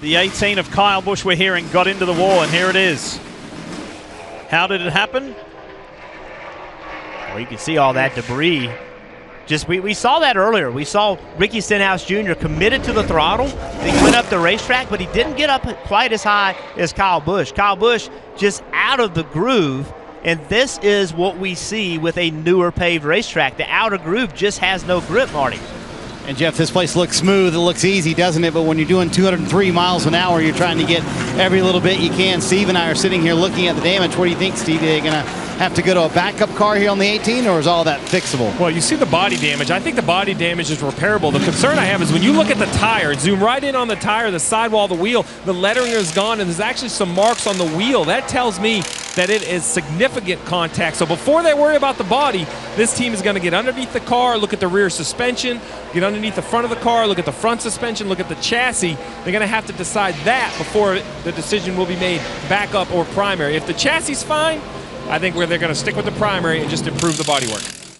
The 18 of Kyle Busch we're hearing got into the wall, and here it is. How did it happen? Well, you can see all that debris. Just we, we saw that earlier. We saw Ricky Stenhouse Jr. committed to the throttle. He went up the racetrack, but he didn't get up quite as high as Kyle Busch. Kyle Busch just out of the groove. And this is what we see with a newer paved racetrack. The outer groove just has no grip, Marty. And Jeff, this place looks smooth. It looks easy, doesn't it? But when you're doing 203 miles an hour, you're trying to get every little bit you can. Steve and I are sitting here looking at the damage. What do you think, Steve? Are they going to have to go to a backup car here on the 18, or is all that fixable? Well, you see the body damage. I think the body damage is repairable. The concern I have is when you look at the tire, zoom right in on the tire, the sidewall, the wheel, the lettering is gone, and there's actually some marks on the wheel. That tells me that it is significant contact. So before they worry about the body, this team is going to get underneath the car, look at the rear suspension, get underneath the front of the car, look at the front suspension, look at the chassis. They're going to have to decide that before the decision will be made backup or primary. If the chassis is fine, I think where they're going to stick with the primary and just improve the bodywork.